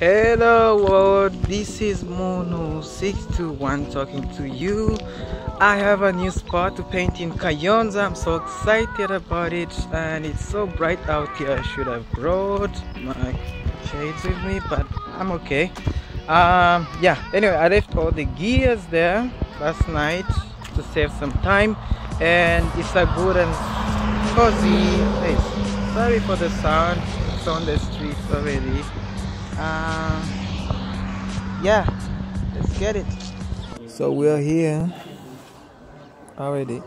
Hello world, this is Muntu621 talking to you. I have a new spot to paint in Kayonza. I'm so excited about it and it's so bright out here. I should have brought my shades with me, but I'm okay. Um, yeah, anyway, I left all the gears there last night to save some time and it's a good and cozy place. Sorry for the sound, it's on the streets already uh, yeah let's get it. So we're here already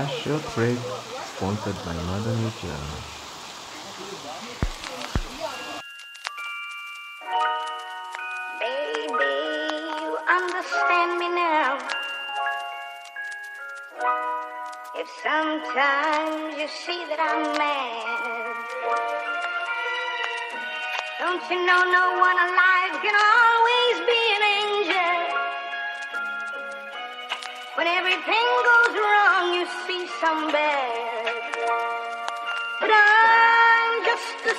A short break sponsored by Mother Nature. Baby, you understand me now. If sometimes you see that I'm mad, don't you know no one alive can always be an angel? When everything goes wrong, see somewhere. But I'm just a